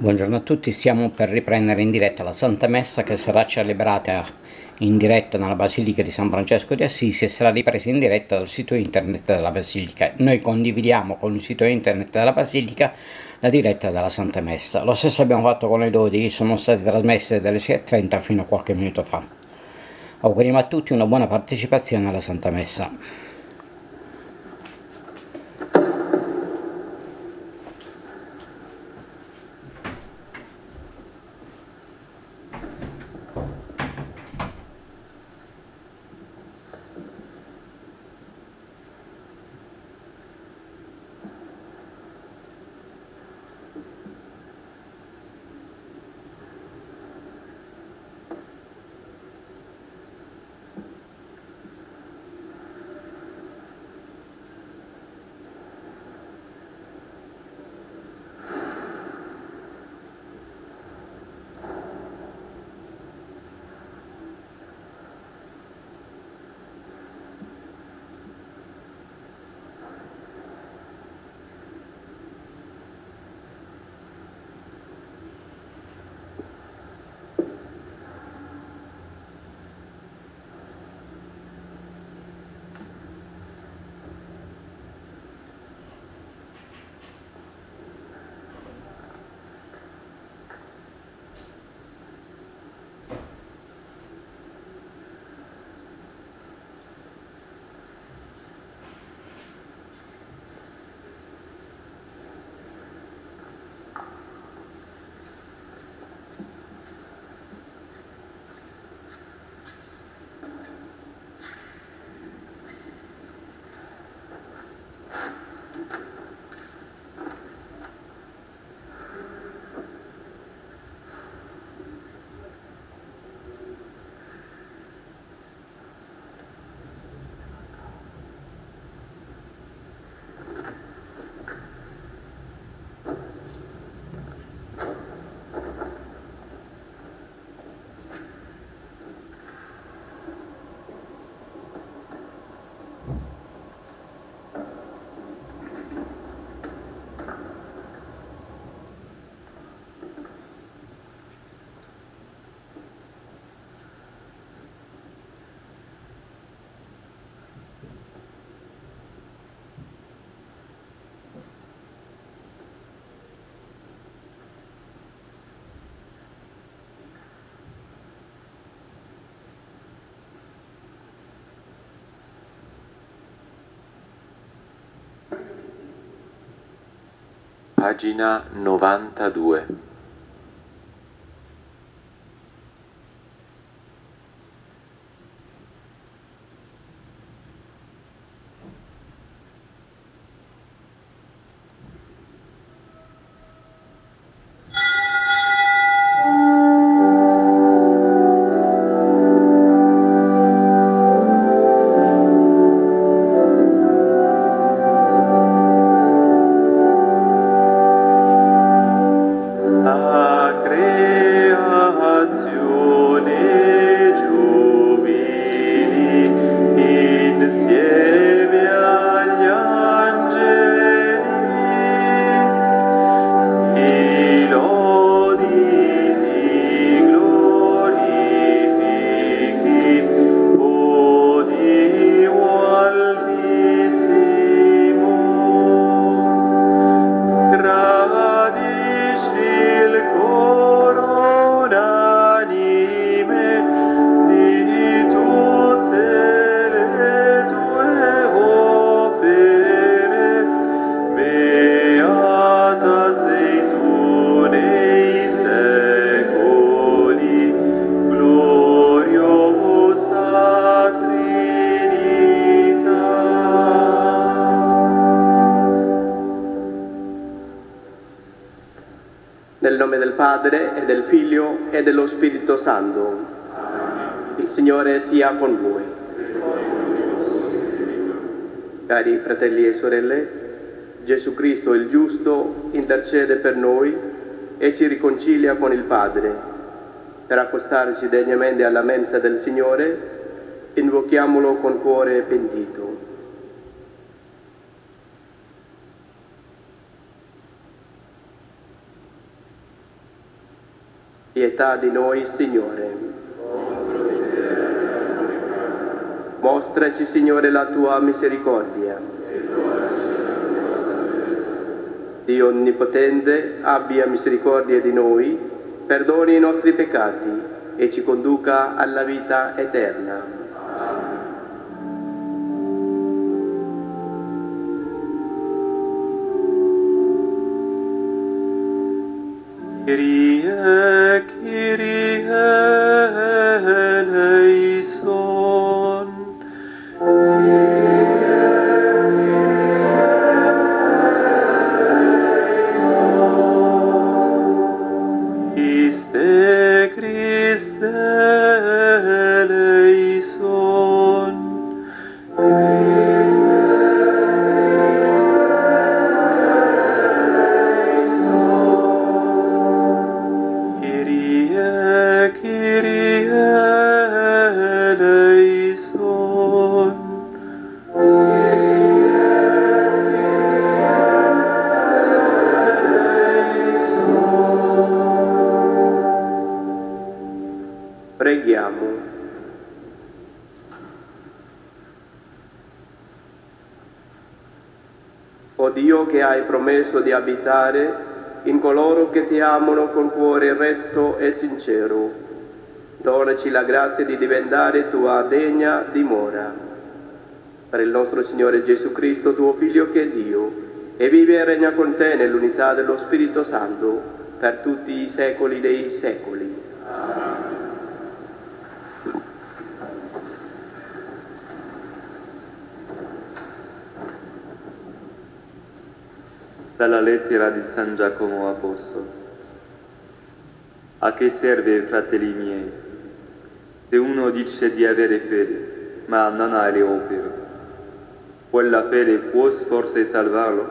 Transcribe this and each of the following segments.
Buongiorno a tutti, stiamo per riprendere in diretta la Santa Messa che sarà celebrata in diretta nella Basilica di San Francesco di Assisi e sarà ripresa in diretta dal sito internet della Basilica. Noi condividiamo con il sito internet della Basilica la diretta della Santa Messa. Lo stesso abbiamo fatto con le dodi che sono state trasmesse dalle 6.30 fino a qualche minuto fa. Auguriamo a tutti una buona partecipazione alla Santa Messa. Pagina 92 Padre e del Figlio e dello Spirito Santo. Il Signore sia con voi. Cari fratelli e sorelle, Gesù Cristo il giusto intercede per noi e ci riconcilia con il Padre. Per accostarci degnamente alla mensa del Signore, invochiamolo con cuore pentito. Pietà di noi, Signore. Mostraci, Signore, la tua misericordia. Dio Onnipotente, abbia misericordia di noi, perdoni i nostri peccati e ci conduca alla vita eterna. Kyrie, corazón. O Dio che hai promesso di abitare in coloro che ti amano con cuore retto e sincero, donaci la grazia di diventare tua degna dimora. Per il nostro Signore Gesù Cristo, tuo Figlio che è Dio, e vive e regna con te nell'unità dello Spirito Santo per tutti i secoli dei secoli. Dalla lettera di San Giacomo Apostolo. A che serve, fratelli miei, se uno dice di avere fede, ma non ha le opere? Quella fede può forse salvarlo?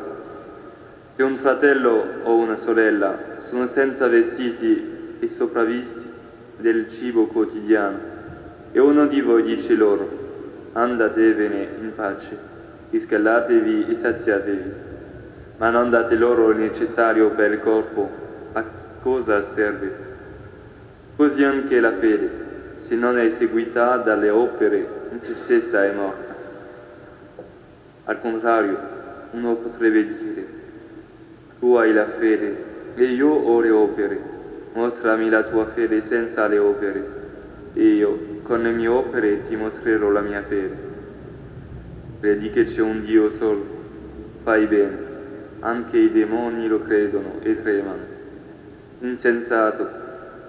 Se un fratello o una sorella sono senza vestiti e sopravvisti del cibo quotidiano, e uno di voi dice loro, andatevene in pace, riscaldatevi e saziatevi, ma non date loro il necessario per il corpo, a cosa serve? Così anche la fede, se non è seguita dalle opere, in se stessa è morta. Al contrario, uno potrebbe dire, tu hai la fede e io ho le opere, mostrami la tua fede senza le opere, e io con le mie opere ti mostrerò la mia fede. Credi che c'è un Dio solo, fai bene anche i demoni lo credono e tremano. Insensato,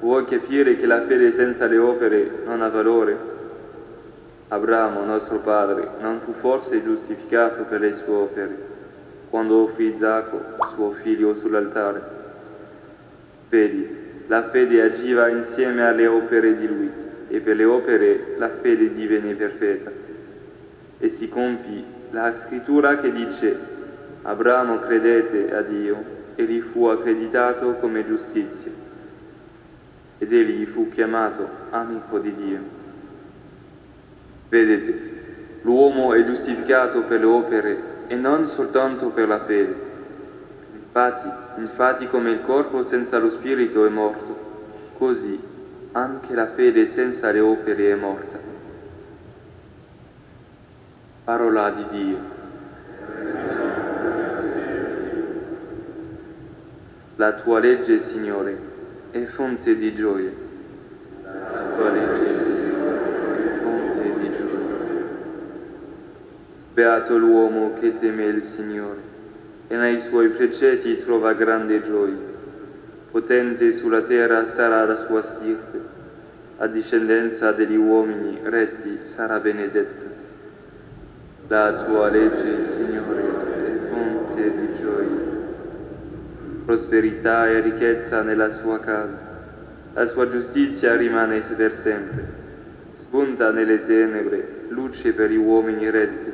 vuoi capire che la fede senza le opere non ha valore? Abramo, nostro padre, non fu forse giustificato per le sue opere, quando offrì Isacco, suo figlio, sull'altare? Vedi, la fede agiva insieme alle opere di lui, e per le opere la fede divenne perfetta. E si compì la scrittura che dice Abramo credette a Dio e gli fu accreditato come giustizia ed egli fu chiamato amico di Dio. Vedete, l'uomo è giustificato per le opere e non soltanto per la fede. Infatti, infatti come il corpo senza lo spirito è morto, così anche la fede senza le opere è morta. Parola di Dio. La tua legge, Signore, è fonte di gioia. La tua legge, Signore, è fonte di gioia. Beato l'uomo che teme il Signore e nei suoi precetti trova grande gioia. Potente sulla terra sarà la sua stirpe, a discendenza degli uomini retti sarà benedetta. La tua legge, Signore, è fonte di gioia prosperità e ricchezza nella sua casa. La sua giustizia rimane per sempre. Spunta nelle tenebre, luce per gli uomini retti,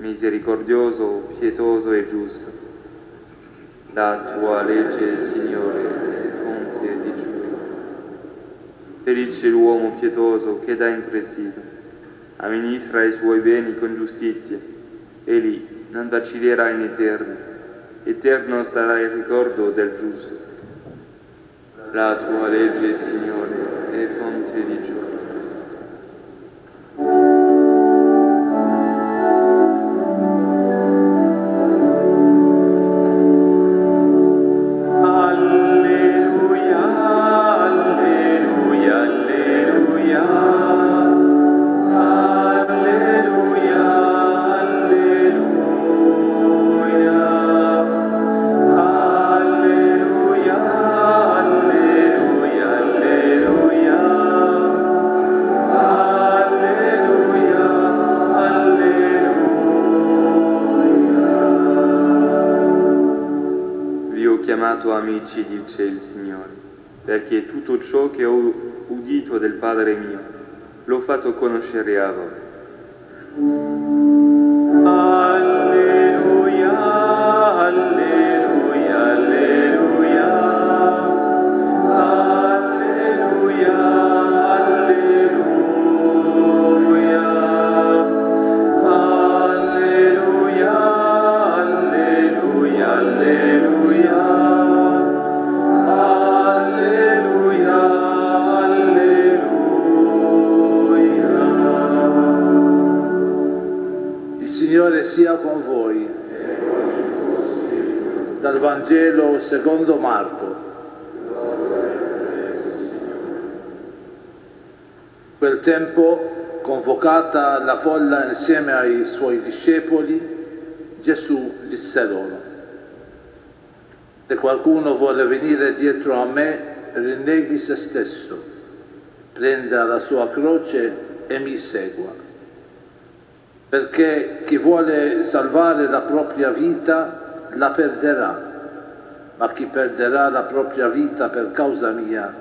misericordioso, pietoso e giusto. La tua legge, Signore, è fonte di gioia. Felice l'uomo pietoso che dà in prestito, amministra i suoi beni con giustizia, egli non vacillerà in eterno eterno sarà il ricordo del giusto. La tua legge, Signore, chiamato amici, dice il Signore, perché tutto ciò che ho udito del Padre mio l'ho fatto conoscere a voi. Alleluia, Vangelo secondo Marco. Quel tempo, convocata la folla insieme ai suoi discepoli, Gesù disse loro, se qualcuno vuole venire dietro a me, rinneghi se stesso, prenda la sua croce e mi segua perché chi vuole salvare la propria vita la perderà, ma chi perderà la propria vita per causa mia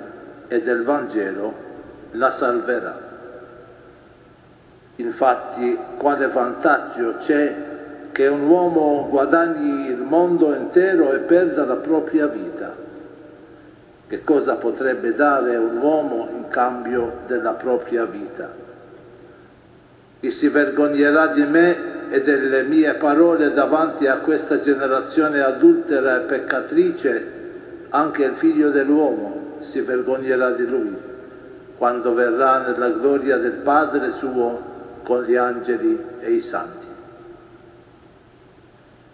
e del Vangelo la salverà. Infatti, quale vantaggio c'è che un uomo guadagni il mondo intero e perda la propria vita? Che cosa potrebbe dare un uomo in cambio della propria vita? Chi si vergognerà di me e delle mie parole davanti a questa generazione adultera e peccatrice, anche il figlio dell'uomo si vergognerà di lui, quando verrà nella gloria del Padre suo con gli angeli e i santi.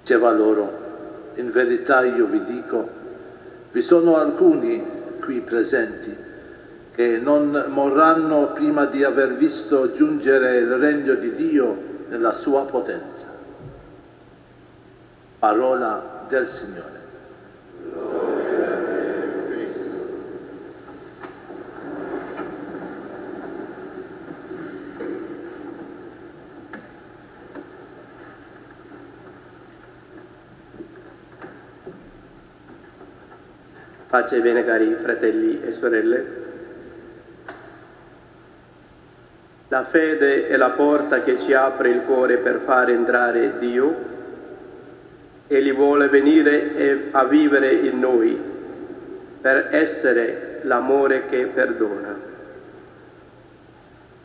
Diceva loro, in verità io vi dico, vi sono alcuni qui presenti che non morranno prima di aver visto giungere il regno di Dio nella sua potenza. Parola del Signore. Pace e bene cari fratelli e sorelle. La fede è la porta che ci apre il cuore per far entrare Dio. Egli vuole venire a vivere in noi per essere l'amore che perdona.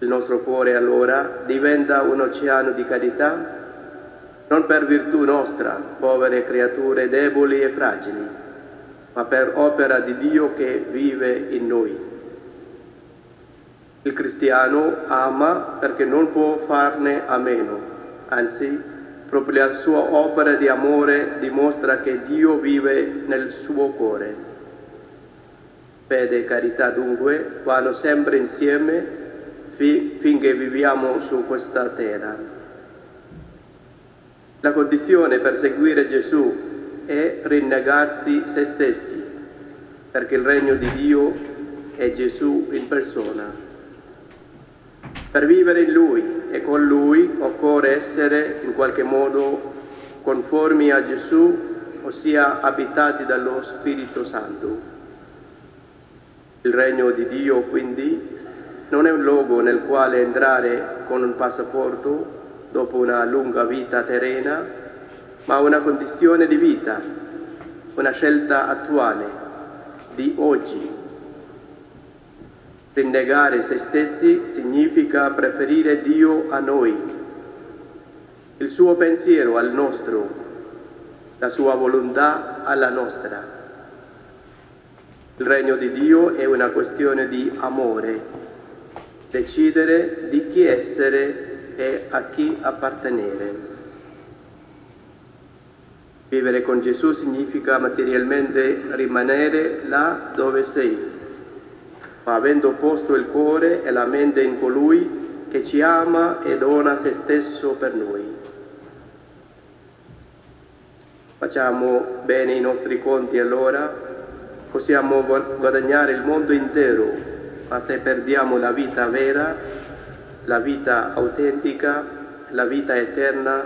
Il nostro cuore allora diventa un oceano di carità, non per virtù nostra, povere creature deboli e fragili, ma per opera di Dio che vive in noi. Il cristiano ama perché non può farne a meno, anzi, proprio la sua opera di amore dimostra che Dio vive nel suo cuore. Fede e carità dunque vanno sempre insieme fi- finché viviamo su questa terra. La condizione per seguire Gesù è rinnegarsi se stessi, perché il regno di Dio è Gesù in persona. Per vivere in Lui e con Lui occorre essere in qualche modo conformi a Gesù, ossia abitati dallo Spirito Santo. Il regno di Dio quindi non è un luogo nel quale entrare con un passaporto dopo una lunga vita terrena, ma una condizione di vita, una scelta attuale di oggi Rinnegare se stessi significa preferire Dio a noi, il suo pensiero al nostro, la sua volontà alla nostra. Il regno di Dio è una questione di amore, decidere di chi essere e a chi appartenere. Vivere con Gesù significa materialmente rimanere là dove sei, ma avendo posto il cuore e la mente in colui che ci ama e dona se stesso per noi. Facciamo bene i nostri conti allora, possiamo guadagnare il mondo intero, ma se perdiamo la vita vera, la vita autentica, la vita eterna,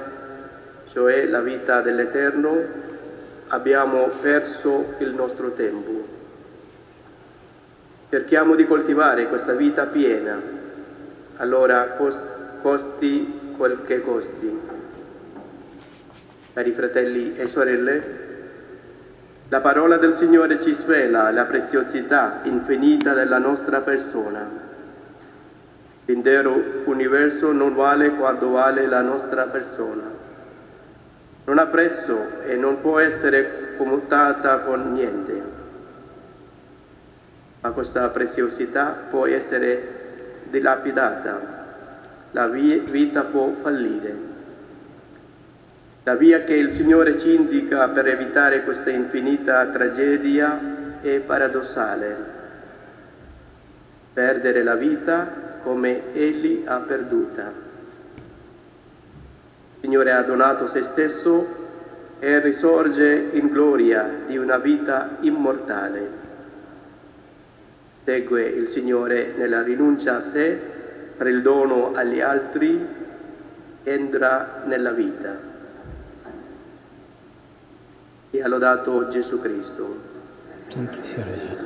cioè la vita dell'Eterno, abbiamo perso il nostro tempo. Cerchiamo di coltivare questa vita piena allora costi quel che costi. Cari fratelli e sorelle, la parola del Signore ci svela la preziosità infinita della nostra persona. L'intero universo non vale quanto vale la nostra persona. Non ha prezzo e non può essere commutata con niente. Ma questa preziosità può essere dilapidata, la vita può fallire. La via che il Signore ci indica per evitare questa infinita tragedia è paradossale. Perdere la vita come Egli ha perduta. Il Signore ha donato se stesso e risorge in gloria di una vita immortale. Segue il Signore nella rinuncia a sé per il dono agli altri, entra nella vita. E ha lodato Gesù Cristo. Sempre.